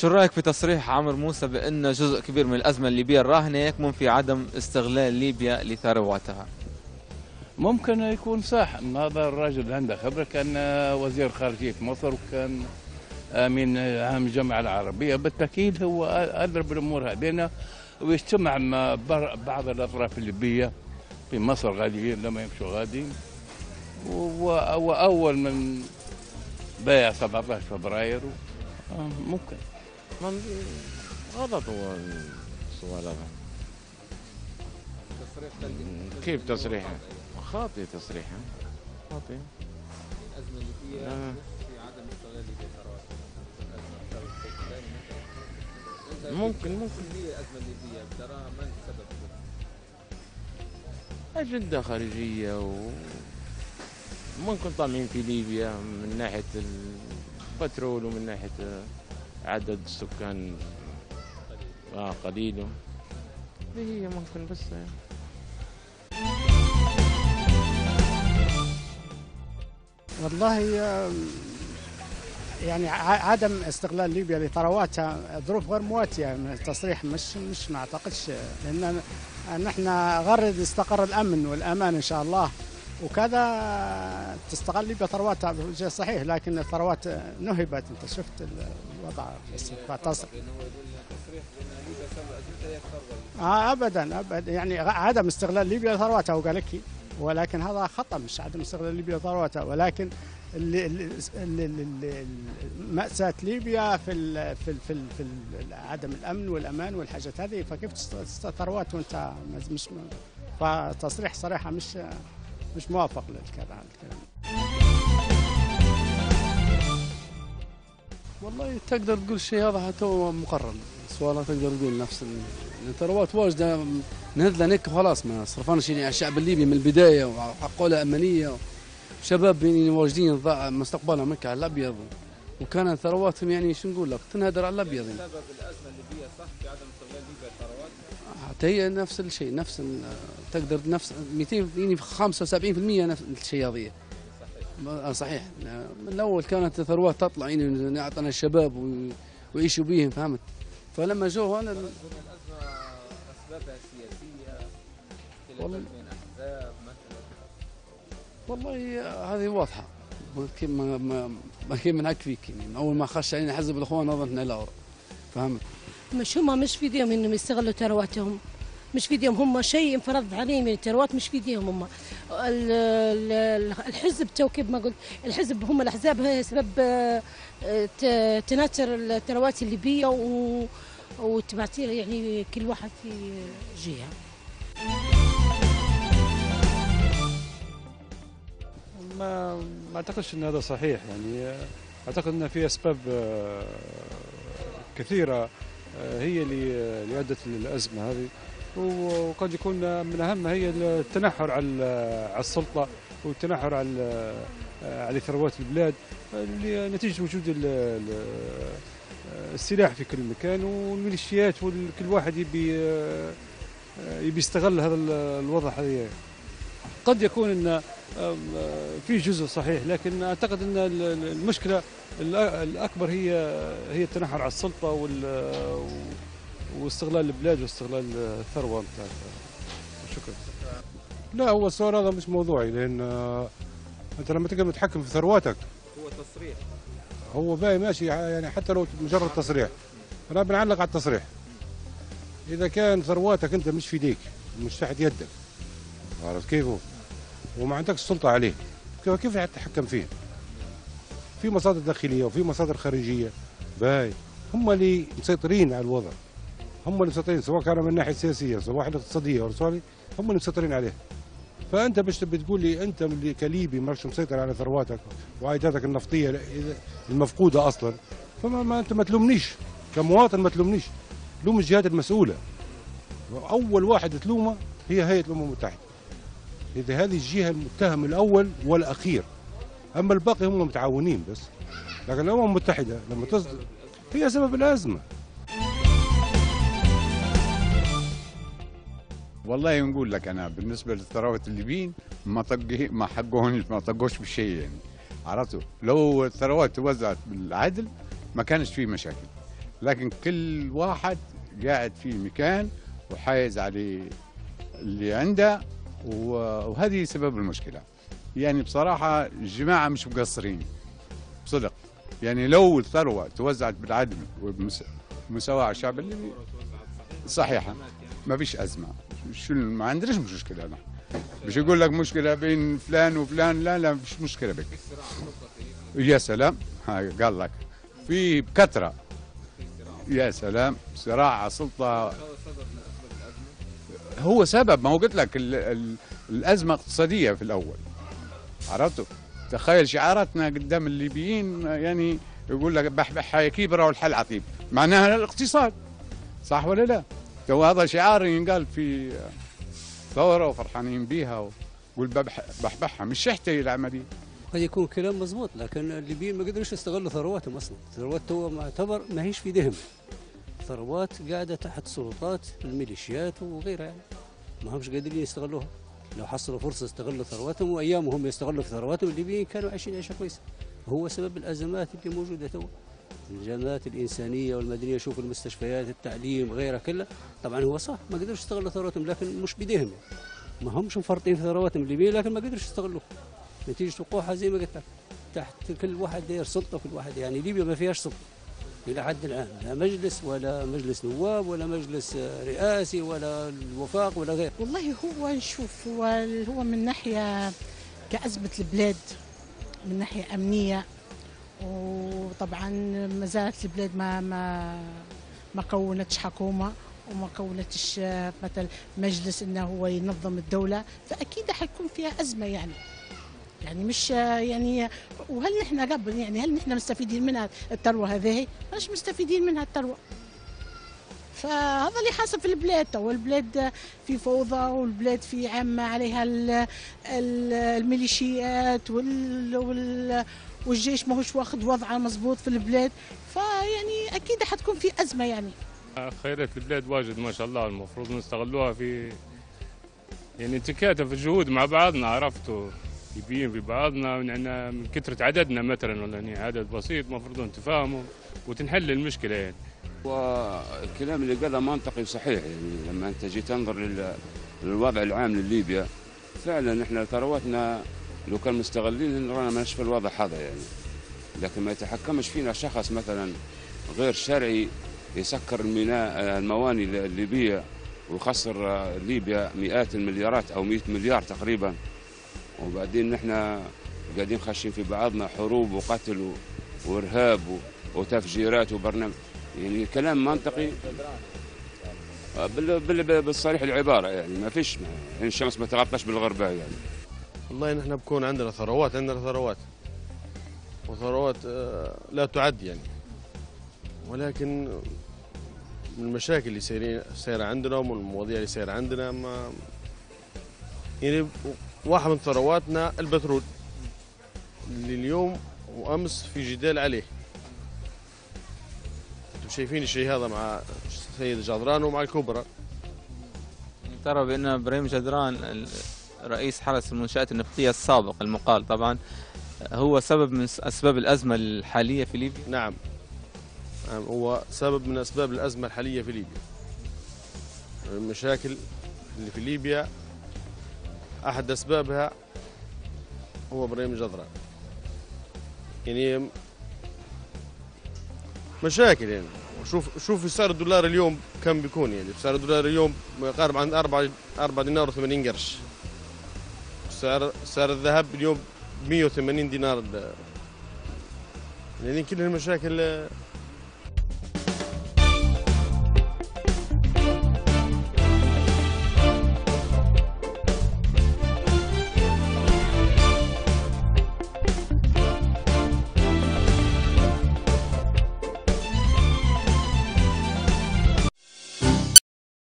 شو رأيك في تصريح عمرو موسى بأن جزء كبير من الأزمة الليبيه الراهنة يكمن في عدم استغلال ليبيا لثرواتها ممكن يكون صح أن هذا الرجل عنده خبرة كان وزير خارجية مصر وكان أمين عام الجامعة العربية. بالتأكيد هو أدرى بالأمور هذه ويجتمع مع بعض الأطراف الليبية في مصر غاديين لما يمشوا غاديين وأول من بايع 17 فبراير. ممكن. من غلط هو السؤال هذا. كيف تصريحه؟ خاطئ تصريحه خاطئ. الأزمة الليبيه آه. في عدم استغلال ممكن ممكن. هي الأزمة الليبيه تراها من سبب أجندة خارجية و ممكن طامعين في ليبيا من ناحية البترول ومن ناحية عدد السكان آه قليل. هذه هي ممكن بس. والله يعني عدم استغلال ليبيا لثرواتها ظروف غير مواتية من التصريح مش مش ما أعتقدش. لأن نحن غرد استقر الأمن والأمان إن شاء الله. وكذا تستغل ليبيا ثرواتها صحيح لكن الثروات نهبت. أنت شفت الوضع بس فتص... آه ابدا ابدا. يعني عدم استغلال ليبيا لثرواتها وقال لك ولكن هذا خطأ مش عدم استغلال ليبيا لثرواتها ولكن مأساة ليبيا في ال في ال في, ال في عدم الأمن والأمان والحاجات هذه فكيف ثروات وأنت مش- مش فتصريح صراحة مش مش موافق للكلام. والله تقدر تقول شيء هذا حتى هو مقرر. سؤال تقدر تقول نفس ال- الثروات واجده نهد هيك خلاص ما صرفنا شيء على الشعب الليبي من البداية وحقوا له أمنية. وشباب يعني واجدين مستقبلهم هيك على الأبيض. وكانت ثرواتهم يعني شو نقول لك؟ تنهدر على الأبيض يعني. سبب الأزمة الليبيه صح في عدم استغلال ليبيا للثروات حتى هي نفس الشيء نفس تقدر نفس 200 يعني 75% نفس الشيء هذه. صحيح. صحيح من الأول كانت الثروات تطلع يعني نعطينا الشباب وي- ويعيشوا بيهم فهمت؟ فلما جو ال- الازمه اسبابها سياسيه خلافات بين احزاب والله هذه واضحة. ما ما ما من فيك يعني أول ما خش علينا حزب الأخوان اظن لا فهمت؟ مش هم مش في إيديهم إنهم يستغلوا ثرواتهم. مش في إيديهم هم. شيء انفرض عليهم من الثروات مش في إيديهم هم. ال- ال- الحزب تو كيف ما قلت الحزب هم الأحزاب. هي سبب آه، تناثر الثروات الليبيه و وتبعتيها يعني كل واحد في جهة. ما ما أعتقدش إن هذا صحيح. يعني أعتقد إن في أسباب آه، كثيرة آه، هي اللي ادت للأزمة هذه. وقد يكون من اهمها هي التنحر على على السلطة والتنحر على على ثروات البلاد نتيجة وجود ال- ال- السلاح في كل مكان والميليشيات وكل واحد يبي يبي يستغل هذا ال- الوضع هذا. قد يكون إن في جزء صحيح لكن أعتقد إن ال- ال- المشكلة الأكبر هي هي التنحر على السلطة وال واستغلال البلاد واستغلال الثروة نتاع شكرا. لا هو السؤال هذا مش موضوعي لأن آه، أنت لما تقدر متحكم في ثرواتك. هو تصريح. هو باقي ماشي يعني حتى لو مجرد تصريح. أنا بنعلق على التصريح. إذا كان ثرواتك أنت مش في إيديك مش تحت يدك. عرفت كيف؟ وما عندكش سلطة عليه. كيف كيف تتحكم فيه؟ في مصادر داخلية وفي مصادر خارجية. باي هم اللي مسيطرين على الوضع. هم اللي مسيطرين سواء كان من الناحيه السياسيه سواء الاقتصاديه هم اللي مسيطرين عليه. فأنت باش تبي تقول لي أنت اللي كليبي ماكش مسيطر على ثرواتك وعائداتك النفطية المفقودة أصلا فما ما أنت ما تلومنيش. كمواطن ما تلومنيش. لوم الجهات المسؤولة. أول واحد تلومه هي هيئة الأمم المتحدة. إذا هذه الجهة المتهم الأول والأخير. أما الباقي هم متعاونين بس. لكن الأمم المتحدة لما تصدر هي سبب الأزمة. والله نقول لك أنا بالنسبة للثروات الليبيين ما طقه ما حقوهنش ما طقوش بشيء يعني. عرفتوا لو الثروات توزعت بالعدل ما كانش في مشاكل. لكن كل واحد قاعد في مكان وحايز عليه اللي عنده وهذه سبب المشكلة. يعني بصراحة الجماعة مش مقصرين. بصدق يعني لو الثروة توزعت بالعدل وبمساواه على الشعب الليبي صحيحة. ما فيش أزمة. شو ما عندناش مشكلة أنا. مش يقول لك مشكلة بين فلان وفلان لا لا مش مشكلة بك. يا سلام. قال لك. في بكثرة. يا سلام. صراع سلطة. هو سبب ما هو قلت لك ال ال الأزمة اقتصادية في الأول. عرفتوا تخيل شعاراتنا قدام الليبيين يعني يقول لك بحبح يا كيبره والحل عطيب معناها الاقتصاد. صح ولا لا؟ تو هذا شعار ينقال في ثورة وفرحانين بيها والبحبحها بحبحها مش شحتة العملية قد يكون كلام مزبوط لكن الليبيين ما قدروش يستغلوا ثرواتهم أصلا. ثروات تو معتبر ما هيش في ذهن ثروات قاعدة تحت سلطات الميليشيات وغيرها يعني. ما همش قادرين يستغلوها. لو حصلوا فرصة يستغلوا ثرواتهم وأيامهم يستغلوا في ثرواتهم الليبيين كانوا عايشين عيشة كويسة. هو سبب الأزمات اللي موجودة تو. الجماعات الإنسانية والمدنية شوف المستشفيات التعليم غيرها كلها طبعا هو صح ما قدروش يستغلوا ثرواتهم لكن مش بديهم ما همش مفرطين في ثرواتهم الليبيين لكن ما قدروش يستغلوها نتيجة وقوعها زي ما قلت لك تحت كل واحد داير سلطة كل واحد يعني ليبيا ما فيهاش سلطة إلى حد الآن. لا مجلس ولا مجلس نواب ولا مجلس رئاسي ولا الوفاق ولا غير والله هو نشوف هو هو من ناحية كأزمة البلاد من ناحية أمنية وطبعا ما زالت البلاد ما ما ما كونتش حكومة وما كونتش آه، مثلا مجلس إنه هو ينظم الدولة فأكيد حيكون فيها أزمة يعني يعني مش آه، يعني وهل نحن قبل يعني هل نحن مستفيدين منها الثروة هذه؟ مش مستفيدين منها الثروة فهذا اللي حاصل في البلاد تو. البلاد في فوضى والبلاد في عامة عليها ال- ال- الميليشيات وال وال والجيش ما هوش واخد وضعه مزبوط في البلاد. فيعني أكيد حتكون في أزمة يعني. خيرات البلاد واجد ما شاء الله. المفروض نستغلوها في يعني نتكاتف الجهود مع بعضنا عرفتوا. يبين في بعضنا من من كثرة عددنا مثلا ولا يعني عدد بسيط المفروض نتفاهموا وتنحل المشكلة يعني. والكلام اللي قاله منطقي وصحيح يعني لما أنت جيت تنظر لل- للوضع العام لليبيا فعلا إحنا ثرواتنا لو كان مستغلين رانا ماشي في الوضع هذا يعني. لكن ما يتحكمش فينا شخص مثلا غير شرعي يسكر الميناء المواني الليبية ويخسر ليبيا مئات المليارات أو 100 مليار تقريبا. وبعدين نحن قاعدين خاشين في بعضنا حروب وقتل وإرهاب وتفجيرات وبرنامج. يعني كلام منطقي. بال بال بالصريح العبارة يعني ما فيش يعني الشمس ما تغطش بالغرباء يعني. والله نحن بكون عندنا ثروات عندنا ثروات. وثروات آه، لا تعد يعني. ولكن من المشاكل اللي سيرين سايرة عندنا ومن المواضيع اللي سايرة عندنا ما يعني واحد من ثرواتنا البترول. اللي اليوم وأمس في جدال عليه. شايفين الشيء هذا مع السيد جدران ومع الكبرى. ترى بأن إبراهيم جدران رئيس حرس المنشآت النفطية السابق المقال طبعا هو سبب من أسباب الأزمة الحالية في ليبيا. نعم. نعم هو سبب من أسباب الأزمة الحالية في ليبيا. المشاكل اللي في ليبيا أحد أسبابها هو إبراهيم جدران. يعني مشاكل يعني. شوف شوف سعر الدولار اليوم كم بيكون يعني. سعر الدولار اليوم يقارب عن 4 4 دينار و80 قرش. سعر سعر الذهب اليوم 180 دينار. يعني كل المشاكل